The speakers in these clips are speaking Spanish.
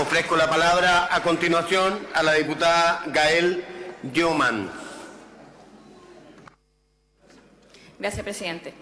Ofrezco la palabra a continuación a la diputada Gael Yoman. Gracias, presidente.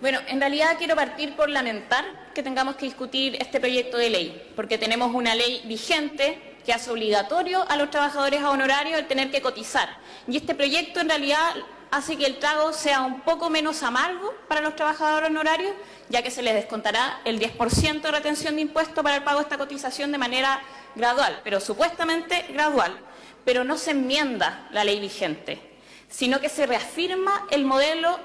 Bueno, en realidad quiero partir por lamentar que tengamos que discutir este proyecto de ley, porque tenemos una ley vigente que hace obligatorio a los trabajadores a honorario el tener que cotizar. Y este proyecto en realidad hace que el trago sea un poco menos amargo para los trabajadores honorarios, ya que se les descontará el 10% de retención de impuestos para el pago de esta cotización de manera gradual, pero supuestamente gradual, pero no se enmienda la ley vigente sino que se reafirma el modelo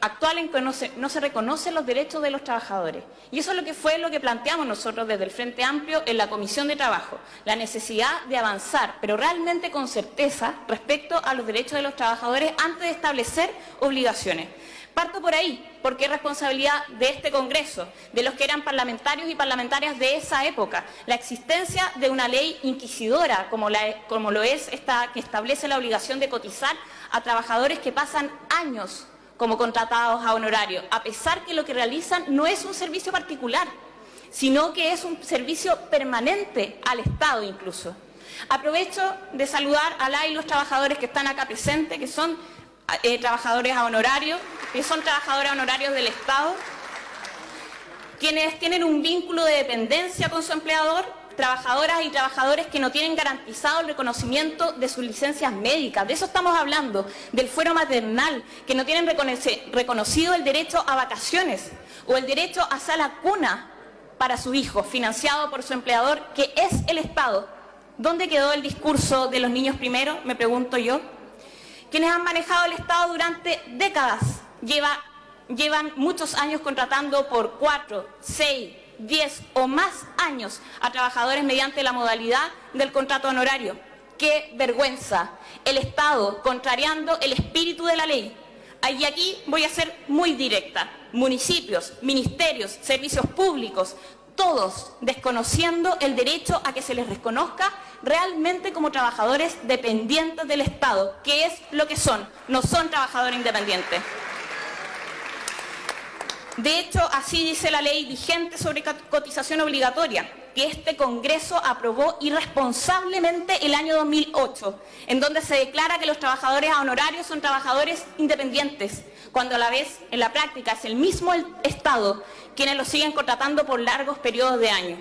actual en que no se, no se, reconocen los derechos de los trabajadores. Y eso es lo que fue lo que planteamos nosotros desde el Frente Amplio en la Comisión de Trabajo, la necesidad de avanzar, pero realmente con certeza, respecto a los derechos de los trabajadores antes de establecer obligaciones. Parto por ahí, porque es responsabilidad de este Congreso, de los que eran parlamentarios y parlamentarias de esa época, la existencia de una ley inquisidora como, lo es esta que establece la obligación de cotizar a trabajadores que pasan años como contratados a honorario, a pesar que lo que realizan no es un servicio particular, sino que es un servicio permanente al Estado incluso. Aprovecho de saludar a la y los trabajadores que están acá presentes, que son eh, trabajadores a honorario, que son trabajadores honorarios del Estado, quienes tienen un vínculo de dependencia con su empleador, trabajadoras y trabajadores que no tienen garantizado el reconocimiento de sus licencias médicas. De eso estamos hablando, del fuero maternal, que no tienen reconocido el derecho a vacaciones o el derecho a sala cuna para su hijo, financiado por su empleador, que es el Estado. ¿Dónde quedó el discurso de los niños primero? Me pregunto yo quienes han manejado el Estado durante décadas. llevan muchos años contratando por cuatro, seis, diez o más años a trabajadores mediante la modalidad del contrato honorario. ¡Qué vergüenza! El Estado contrariando el espíritu de la ley. Y aquí voy a ser muy directa. Municipios, ministerios, servicios públicos, todos desconociendo el derecho a que se les reconozca realmente como trabajadores dependientes del Estado, que es lo que son, no son trabajadores independientes. De hecho, así dice la ley vigente sobre cotización obligatoria, que este Congreso aprobó irresponsablemente el año 2008, en donde se declara que los trabajadores a honorarios son trabajadores independientes, cuando a la vez, en la práctica, es el mismo Estado quienes los siguen contratando por largos periodos de años.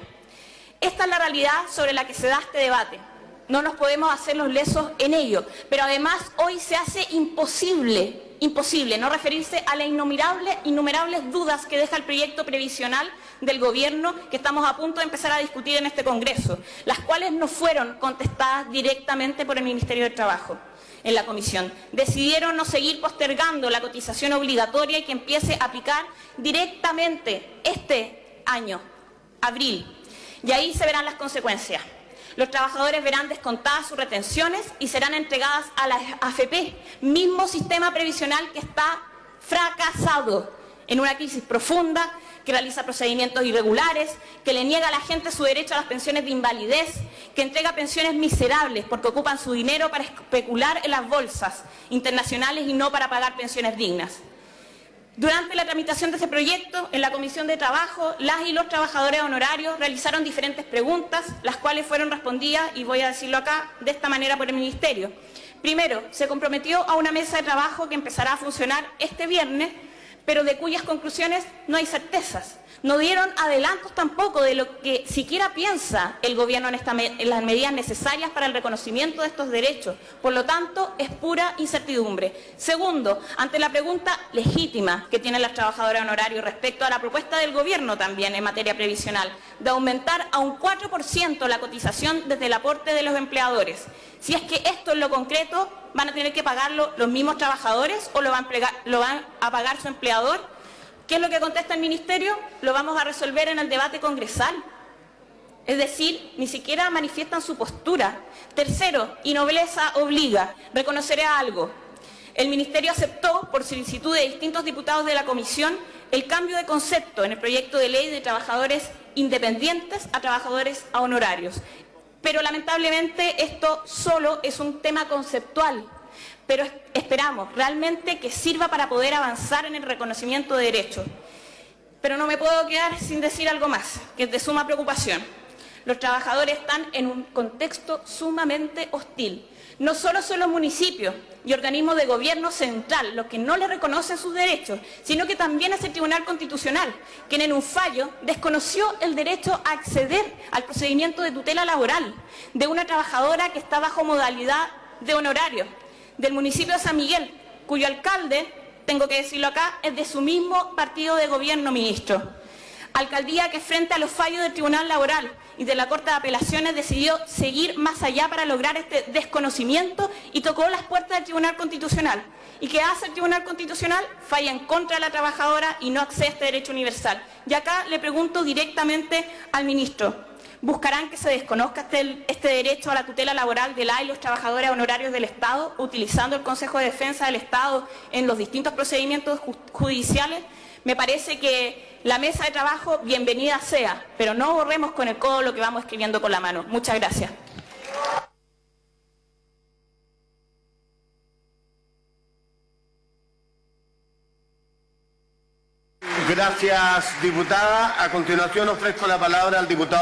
Esta es la realidad sobre la que se da este debate. No nos podemos hacer los lesos en ello, pero además hoy se hace imposible imposible no referirse a las innumerables, innumerables dudas que deja el proyecto previsional del Gobierno que estamos a punto de empezar a discutir en este Congreso, las cuales no fueron contestadas directamente por el Ministerio de Trabajo en la Comisión. Decidieron no seguir postergando la cotización obligatoria y que empiece a aplicar directamente este año, abril. Y ahí se verán las consecuencias. Los trabajadores verán descontadas sus retenciones y serán entregadas a la AFP, mismo sistema previsional que está fracasado en una crisis profunda, que realiza procedimientos irregulares, que le niega a la gente su derecho a las pensiones de invalidez, que entrega pensiones miserables porque ocupan su dinero para especular en las bolsas internacionales y no para pagar pensiones dignas. Durante la tramitación de ese proyecto, en la Comisión de Trabajo, las y los trabajadores honorarios realizaron diferentes preguntas, las cuales fueron respondidas, y voy a decirlo acá, de esta manera por el Ministerio. Primero, se comprometió a una mesa de trabajo que empezará a funcionar este viernes, pero de cuyas conclusiones no hay certezas. No dieron adelantos tampoco de lo que siquiera piensa el Gobierno en, las medidas necesarias para el reconocimiento de estos derechos. Por lo tanto, es pura incertidumbre. Segundo, ante la pregunta legítima que tienen las trabajadoras honorarios respecto a la propuesta del Gobierno también en materia previsional de aumentar a un 4% la cotización desde el aporte de los empleadores. Si es que esto en lo concreto van a tener que pagarlo los mismos trabajadores o lo van a pagar su empleador ¿Qué es lo que contesta el Ministerio? Lo vamos a resolver en el debate congresal. Es decir, ni siquiera manifiestan su postura. Tercero, y nobleza obliga, reconoceré algo. El Ministerio aceptó, por solicitud de distintos diputados de la Comisión, el cambio de concepto en el proyecto de ley de trabajadores independientes a trabajadores a honorarios. Pero lamentablemente esto solo es un tema conceptual pero esperamos realmente que sirva para poder avanzar en el reconocimiento de derechos. Pero no me puedo quedar sin decir algo más, que es de suma preocupación. Los trabajadores están en un contexto sumamente hostil. No solo son los municipios y organismos de gobierno central los que no le reconocen sus derechos, sino que también es el Tribunal Constitucional, quien en un fallo desconoció el derecho a acceder al procedimiento de tutela laboral de una trabajadora que está bajo modalidad de honorario del municipio de San Miguel, cuyo alcalde, tengo que decirlo acá, es de su mismo partido de gobierno, ministro. Alcaldía que frente a los fallos del Tribunal Laboral y de la Corte de Apelaciones decidió seguir más allá para lograr este desconocimiento y tocó las puertas del Tribunal Constitucional. ¿Y qué hace el Tribunal Constitucional? Falla en contra de la trabajadora y no accede a este derecho universal. Y acá le pregunto directamente al ministro, buscarán que se desconozca este, este, derecho a la tutela laboral de la y los trabajadores honorarios del Estado, utilizando el Consejo de Defensa del Estado en los distintos procedimientos judiciales. Me parece que la mesa de trabajo, bienvenida sea, pero no borremos con el codo lo que vamos escribiendo con la mano. Muchas gracias. Gracias, diputada. A continuación ofrezco la palabra al diputado.